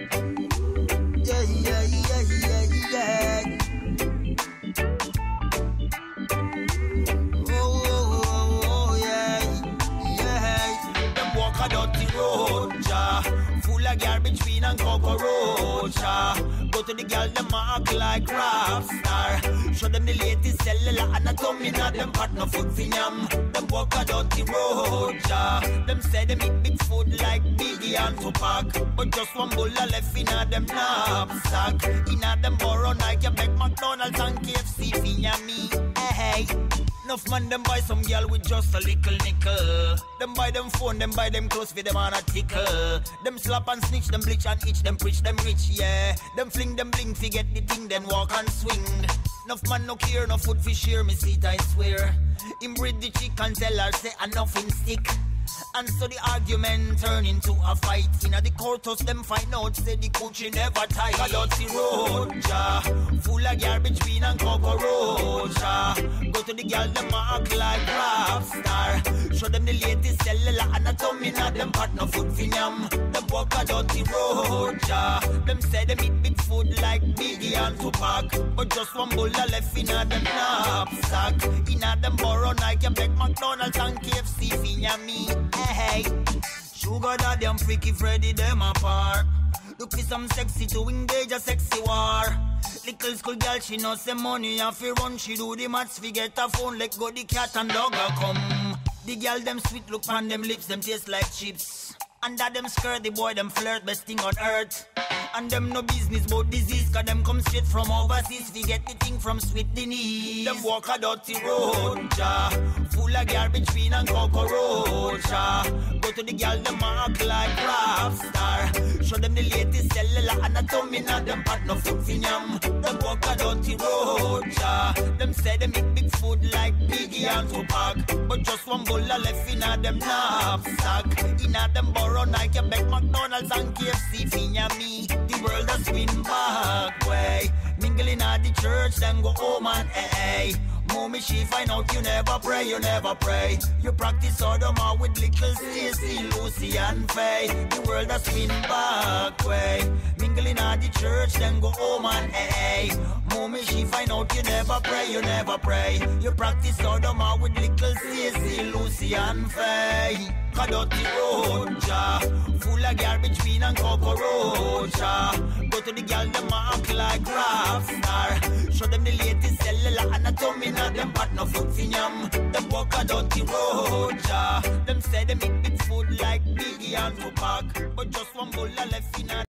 Yeah, yeah, yeah, yeah, yeah. Oh, oh, oh, oh, yeah, yeah. Them walk a dirty road, of garbage, bean and cockroach. Go to the girl, them mark like rap star. Show them the latest cellular anatomy, not them part no food for yam. Them walk a dirty road, ja. Them say them eat big food like Biggie and Tupac, but just one bowl of left in a them knapsack. In a them borrow Nike, you beg McDonald's and KFC for yummy. Hey, hey. Enough man them buy some girl with just a little nickel. Them buy them phone, them buy them clothes for them on a tickle. Them slap and snitch, them bleach and itch, them preach, them rich, yeah. Them fling, them bling, forget the thing, then walk and swing. Enough man no care, no food for share, me see I swear. Him breed the chick and tell her say enough in stick. And so the argument turn into a fight. In the courthouse, them find out, say the coochie never tight. A dirty road, ja. Full of garbage, bean and cockroach, ja. To the girl, them mark like rap star. Show them the latest cellular anatomy, not them part no food for yam. Them walk a dirty road, ja. Them say them eat big food like Biggie and Tupac. But just one bowl left in a them knapsack. In a them borrow Nike, beg McDonald's and KFC yummy. Hey, hey. Sugar daddy and freaky Freddy, them apart. Look for some sexy to engage a sexy war. Little school girl, she know some money and fi run. She do the maths, fi get a phone, let go the cat and dog a come. The girl them sweet look on them lips, them taste like chips. And Under them skirt, the boy them flirt, best thing on earth. And them no business about disease, cause them come straight from overseas. We get the thing from sweet Denise. Them walk a dirty road, ja. Full of garbage, bean and cockroach, ja. Go to the girl, them mark like rap. Show them the latest cellular anatomy, not them part no food for yam. Them walk a dirty road, ja. Them say them eat big food like Biggie and Tupac. But just one bowl left in a them knapsack. In a them borrow Nike, beg McDonald's and KFC for yummy. The world a swing back way. Mingling at the church, then go home and hey. Mommy, she find out you never pray, you never pray. You practice sodomah with little Stacy, Lucy, and Faye. The world a swing back way. Mingling at the church, then go home and hey. Mommy, she find out you never pray, you never pray. You practice sodomah with little Stacy, Lucy, and Faye. Kadoti road, ja. Full of garbage, bean and cockroach, ja. Go to the girl, them mark like rap star. Show them the latest cellular anatomy, not them part no food for yam. Them walk a dirty road, ja. Them say them eat big food like Biggie and Tupac. But just one bowl left in a